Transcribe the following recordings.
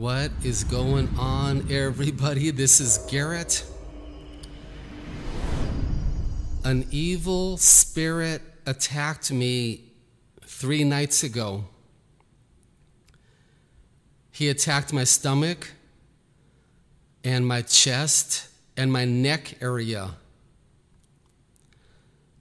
What is going on, everybody? This is Garrett. An evil spirit attacked me three nights ago. He attacked my stomach and my chest and my neck area.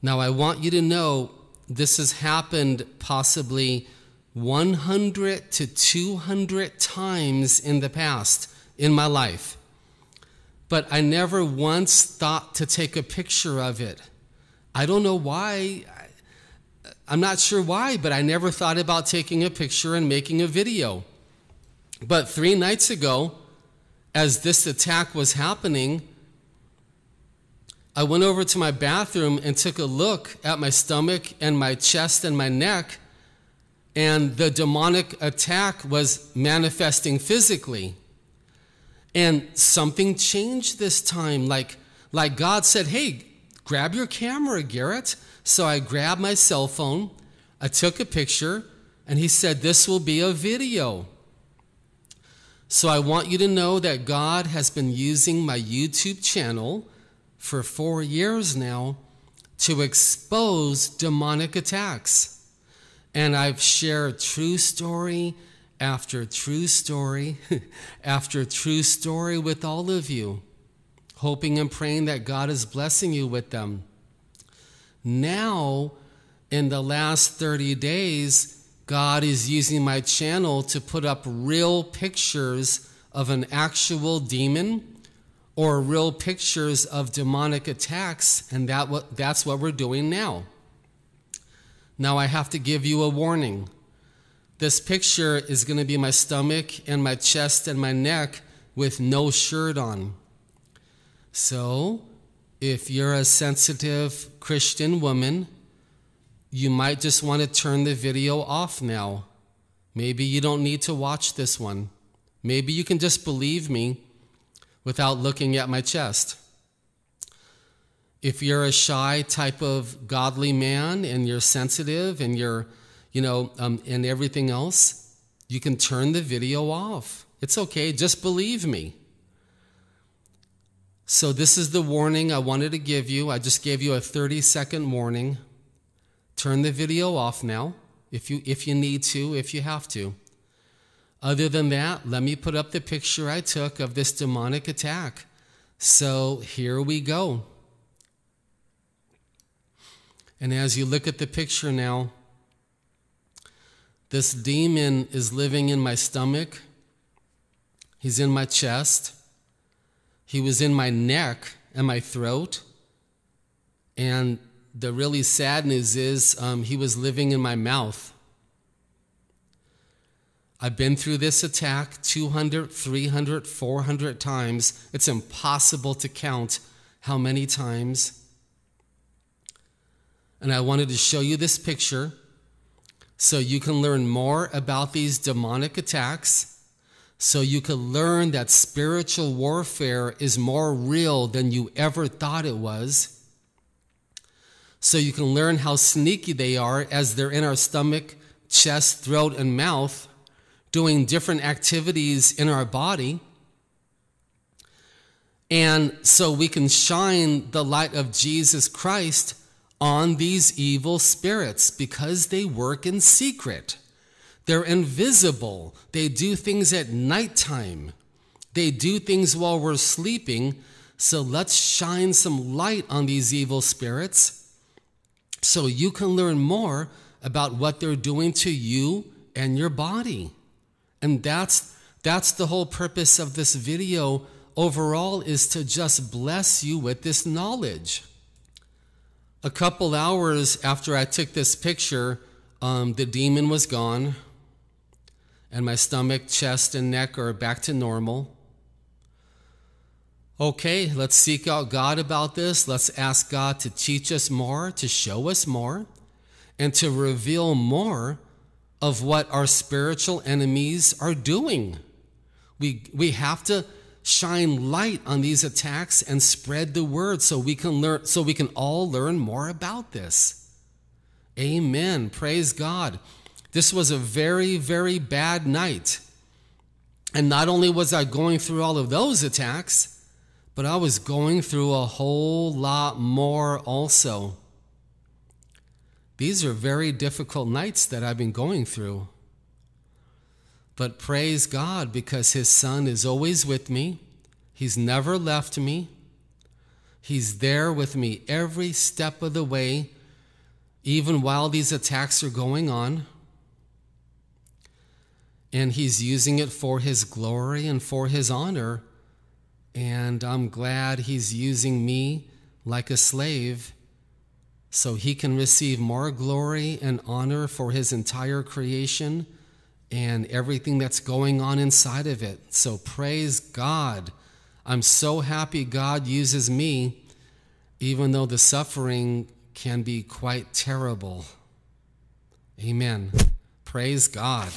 Now, I want you to know this has happened possibly 100 to 200 times in the past in my life. But I never once thought to take a picture of it. I don't know why. I'm not sure why, but I never thought about taking a picture and making a video. But three nights ago, as this attack was happening, I went over to my bathroom and took a look at my stomach and my chest and my neck, and the demonic attack was manifesting physically. And something changed this time. Like, like God said, Hey, grab your camera, Garrett. So I grabbed my cell phone, I took a picture, and He said, This will be a video. So I want you to know that God has been using my YouTube channel for four years now to expose demonic attacks. And I've shared true story after true story after true story with all of you, hoping and praying that God is blessing you with them. Now, in the last 30 days, God is using my channel to put up real pictures of an actual demon or real pictures of demonic attacks, and that that's what we're doing now. Now, I have to give you a warning. This picture is going to be my stomach and my chest and my neck with no shirt on. So, if you're a sensitive Christian woman, you might just want to turn the video off now. Maybe you don't need to watch this one. Maybe you can just believe me without looking at my chest. If you're a shy type of godly man and you're sensitive and you're, you know, um, and everything else, you can turn the video off. It's okay, just believe me. So, this is the warning I wanted to give you. I just gave you a 30 second warning. Turn the video off now if you, if you need to, if you have to. Other than that, let me put up the picture I took of this demonic attack. So here we go. And as you look at the picture now, this demon is living in my stomach. He's in my chest. He was in my neck and my throat. And the really sad news is um, he was living in my mouth. I've been through this attack 200, 300, 400 times. It's impossible to count how many times. And I wanted to show you this picture so you can learn more about these demonic attacks, so you can learn that spiritual warfare is more real than you ever thought it was so you can learn how sneaky they are as they're in our stomach, chest, throat, and mouth, doing different activities in our body. And so we can shine the light of Jesus Christ on these evil spirits because they work in secret. They're invisible. They do things at nighttime. They do things while we're sleeping. So let's shine some light on these evil spirits so you can learn more about what they're doing to you and your body. And that's that's the whole purpose of this video overall is to just bless you with this knowledge. A couple hours after I took this picture, um, the demon was gone, and my stomach, chest, and neck are back to normal. Okay, let's seek out God about this. Let's ask God to teach us more, to show us more, and to reveal more of what our spiritual enemies are doing. We, we have to shine light on these attacks and spread the word so we can learn so we can all learn more about this. Amen. Praise God. This was a very very bad night. And not only was I going through all of those attacks, but I was going through a whole lot more also. These are very difficult nights that I've been going through. But praise God because His Son is always with me. He's never left me. He's there with me every step of the way, even while these attacks are going on. And He's using it for His glory and for His honor. And I'm glad He's using me like a slave so he can receive more glory and honor for his entire creation and everything that's going on inside of it. So praise God. I'm so happy God uses me, even though the suffering can be quite terrible. Amen. Praise God.